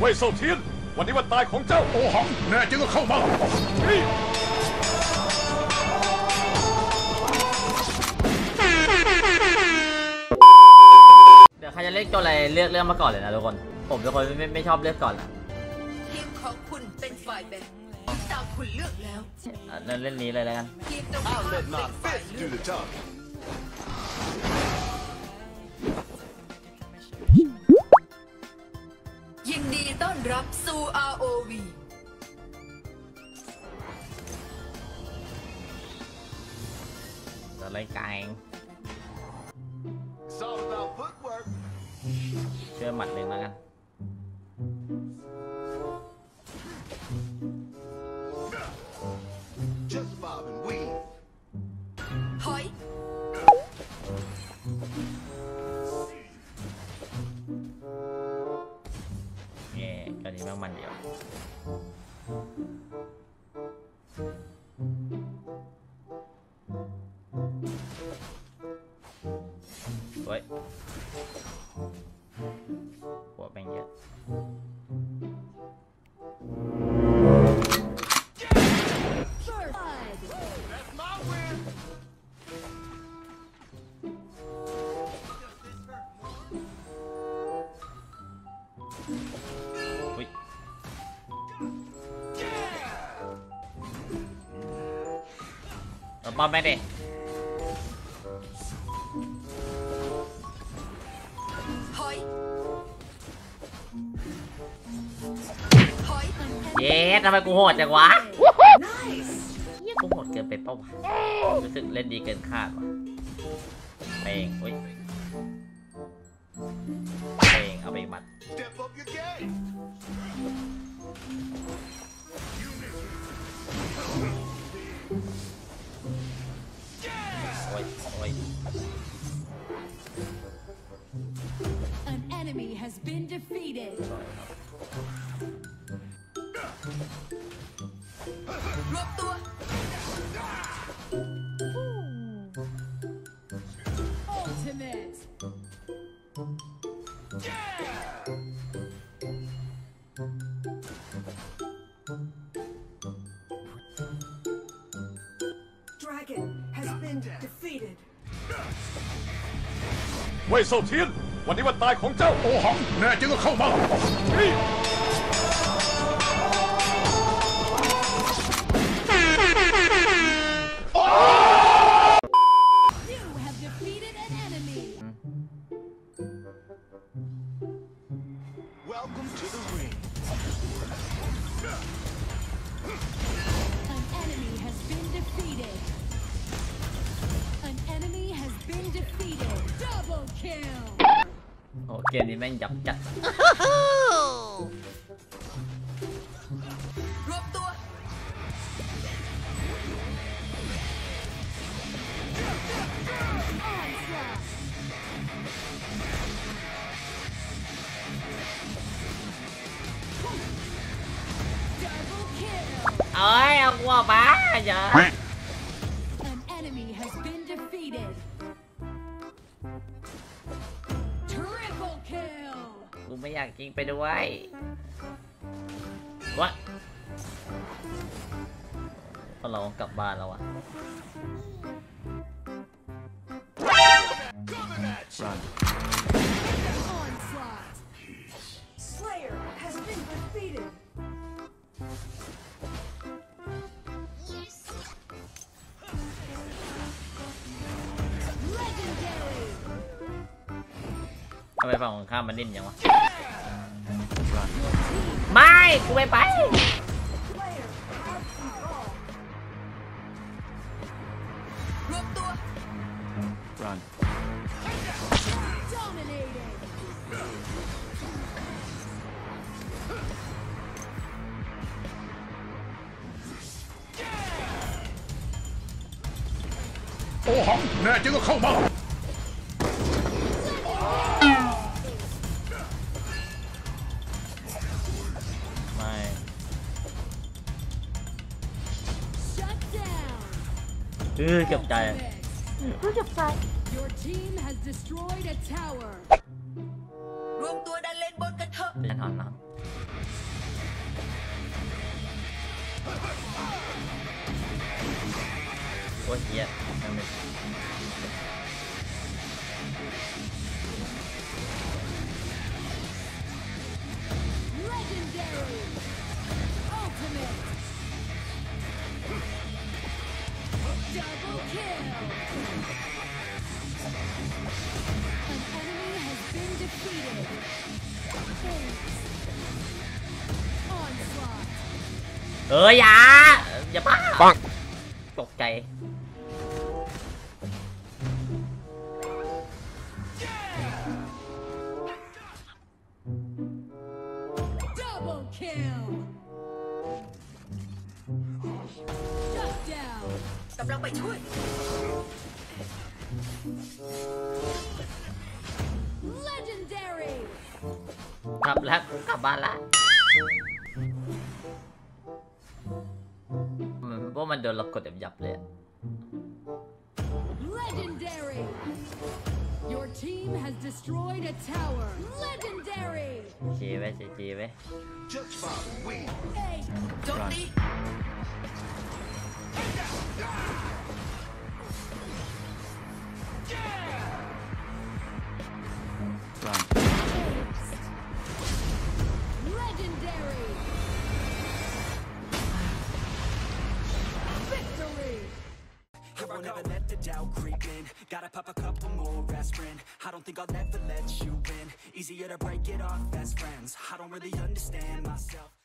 เว่ยเซาเทียน วันนี้วันตายของเจ้า โอหัง แน่จริงก็เข้ามาเฮ้ยเดี๋ยวใครจะเล่นตัวอะไรเลือกเรื่องมาก่อนเลยนะทุกคน ผมเป็นคนไม่ไม่ชอบเลือกก่อนนะทีมของคุณเป็นฝ่ายแบ่งตามคุณเลือกแล้วอะเล่นเล่นนี้เลยแล้วกันทีมตรงข้ามเป็นฝ่ายเลือก รับสู่ ROV เดี๋ยวเล่นก ยวเฮ้ยหั เอาป้อมแม่งดิถอยถอยเย้ทำไมกูโหดจังวะเหี้ยกูโหดเกินไปเปล่าวะรู้สึกเล่นดีเกินคาดว่ะเพลงอุ้ยเพลงเอาไปอีกหมัด รวบตัว Ultimate. Dragon has been defeated. เว่ยเซาเทียน วันนี้วันตายของเจ้าโอหัง แน่จริงก็เข้ามา An enemy has been defeated. An enemy has been defeated. Double kill. โอ้เกมนี้แม่งยับจัด อ้ยเอากูออกมาอย่า An enemy has been defeated. Triple kill. กูไม่อยากกิงไปด้วยวะเรากลับบ้านแล้วอะ Onslaught. ไมฝั่งของข้ามมันนิ่มยังวะ ไม่ กูไม่ไป Run. โอหังแน่จริงก็เข้ามา เออเก็บใจรู้จับใจรวมตัวดันเล่นบนกระเถอะจะทอนะโอ้เฮียยังไม่ เอออย่าอย่าบ้าตกใจ Double kill. Shut down. กำลังไปช่วย Legendary. กลับแล้วกลับบ้านละ โดนเรากดแบบยับเลยอะ Legendary. Your team has destroyed a tower. Legendary. จีไว้จีจีไว้ Ace. โจมตี Legendary. I won't ever let the doubt creep in. Gotta pop a couple more aspirin. I don't think I'll ever let you in Easier to break it off best friends. I don't really understand myself